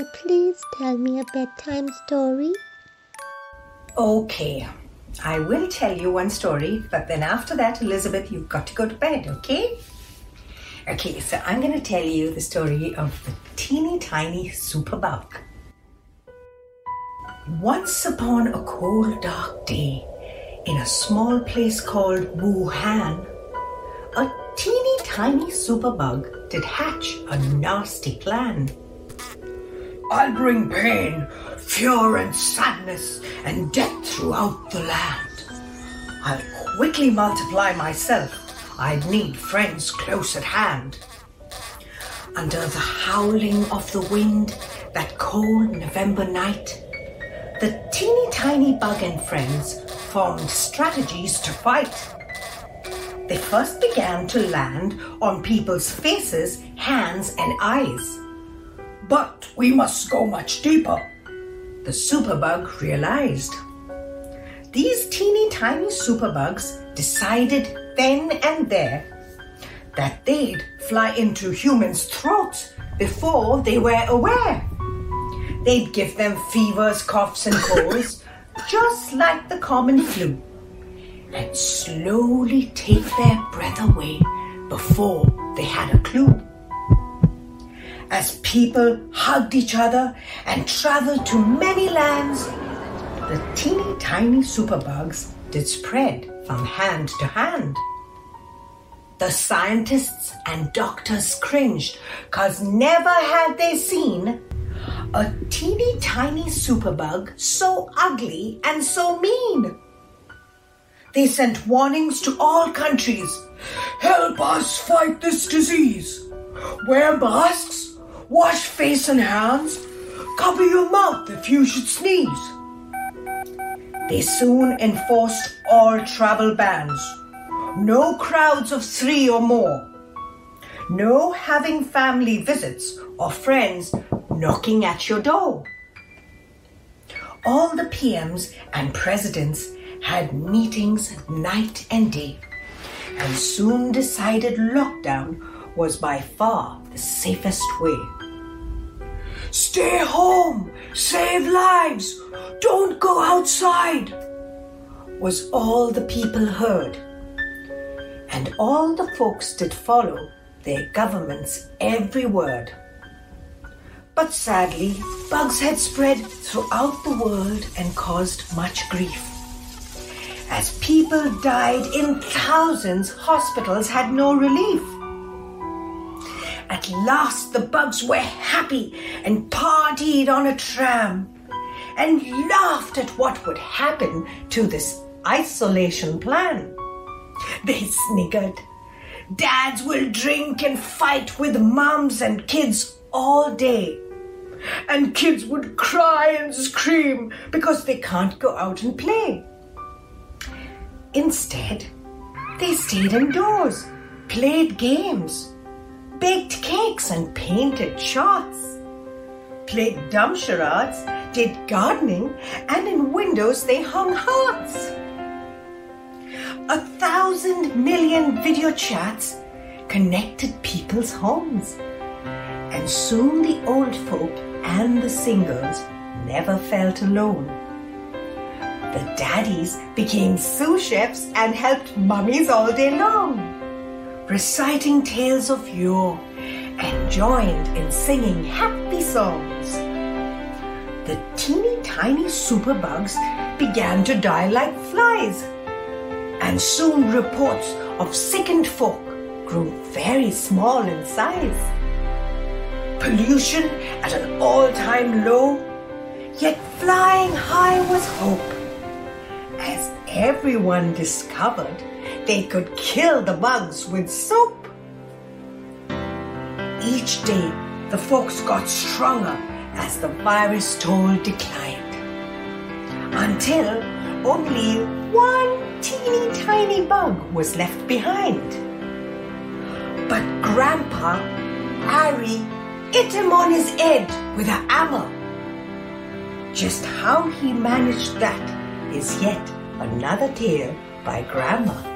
you please tell me a bedtime story? Okay, I will tell you one story, but then after that, Elizabeth, you've got to go to bed, okay? Okay, so I'm going to tell you the story of the teeny tiny superbug. Once upon a cold, dark day, in a small place called Wuhan, a teeny tiny superbug did hatch a nasty plan. I'll bring pain, fear, and sadness and death throughout the land. I'll quickly multiply myself. I need friends close at hand. Under the howling of the wind, that cold November night, the teeny tiny bug and friends formed strategies to fight. They first began to land on people's faces, hands, and eyes. But we must go much deeper, the superbug realized. These teeny tiny superbugs decided then and there that they'd fly into humans' throats before they were aware. They'd give them fevers, coughs, and colds, just like the common flu, and slowly take their breath away before they had a clue. As people hugged each other and traveled to many lands, the teeny tiny superbugs did spread from hand to hand. The scientists and doctors cringed, cause never had they seen a teeny tiny superbug so ugly and so mean. They sent warnings to all countries. Help us fight this disease. Wear masks Wash face and hands. Cover your mouth if you should sneeze. They soon enforced all travel bans. No crowds of three or more. No having family visits or friends knocking at your door. All the PMs and presidents had meetings night and day and soon decided lockdown was by far the safest way. Stay home, save lives, don't go outside, was all the people heard. And all the folks did follow their government's every word. But sadly, bugs had spread throughout the world and caused much grief. As people died in thousands, hospitals had no relief. At last the bugs were happy and partied on a tram and laughed at what would happen to this isolation plan. They sniggered. Dads will drink and fight with mums and kids all day. And kids would cry and scream because they can't go out and play. Instead, they stayed indoors, played games, baked cakes and painted charts, played dumb charades, did gardening, and in windows they hung hearts. A thousand million video chats connected people's homes. And soon the old folk and the singles never felt alone. The daddies became sous chefs and helped mummies all day long reciting tales of yore, and joined in singing happy songs. The teeny tiny superbugs began to die like flies, and soon reports of sickened folk grew very small in size. Pollution at an all-time low, yet flying high was hope, as everyone discovered they could kill the bugs with soap. Each day, the folks got stronger as the virus toll declined. Until only one teeny tiny bug was left behind. But Grandpa, Harry, hit him on his head with a hammer. Just how he managed that is yet another tale by Grandma.